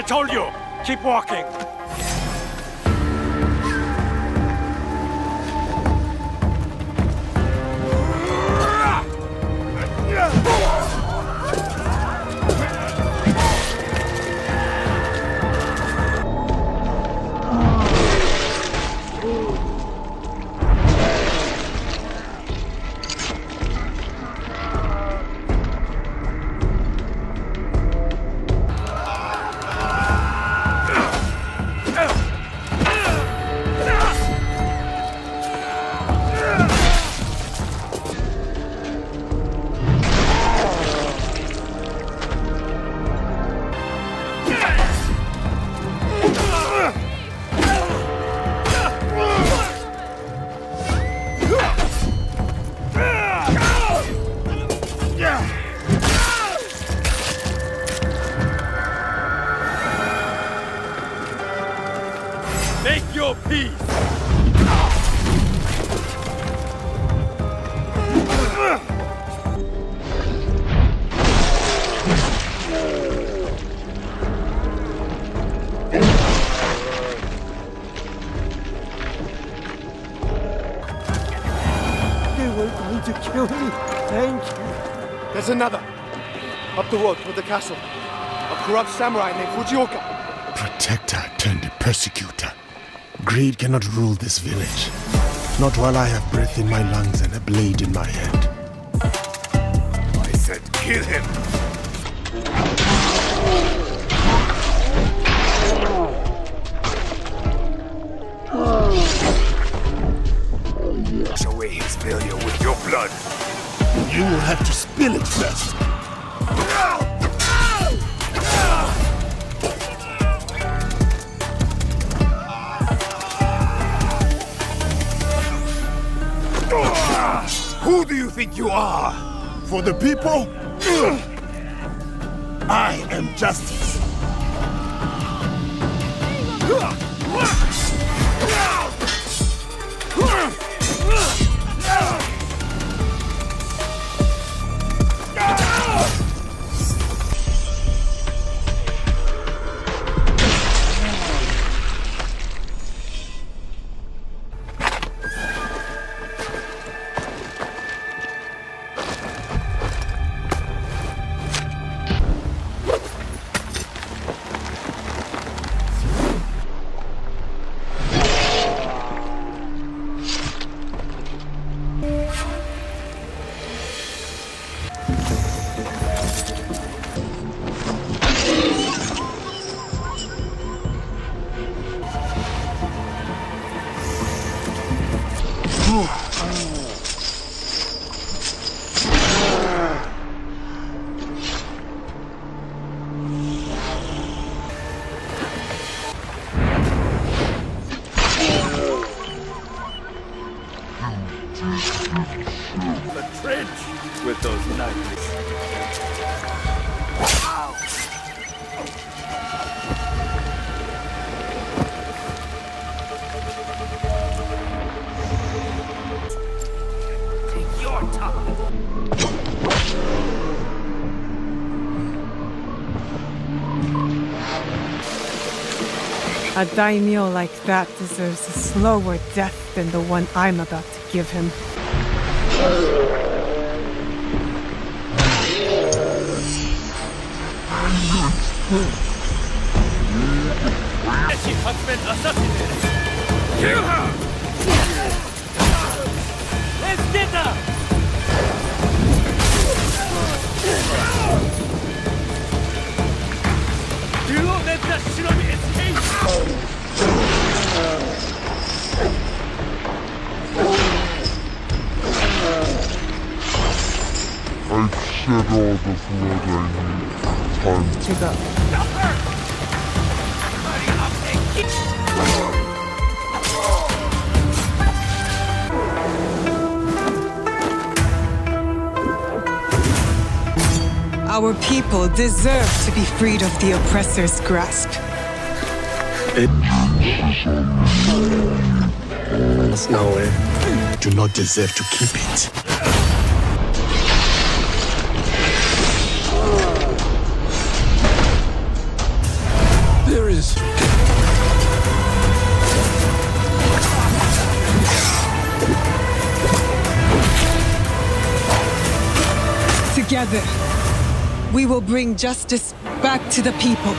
I told you, keep walking. Make your peace! They were going to kill me. Thank you. There's another. Up the road toward the castle. A corrupt samurai named Fujioka. Protector turned persecutor. Greed cannot rule this village. Not while I have breath in my lungs and a blade in my hand. I said kill him! Wash away his failure with your blood. You will have to spill it first. You think you are? For the people, I am justice. The trench with those knives. A daimyo like that deserves a slower death than the one I'm about to give him. Let's get! I've all the I need. Time To go. Our people deserve to be freed of the oppressor's grasp. There's no way. Do not deserve to keep it. Together, we will bring justice back to the people.